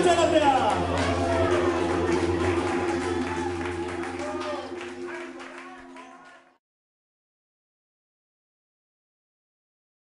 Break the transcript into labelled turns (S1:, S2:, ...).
S1: muchas gracias.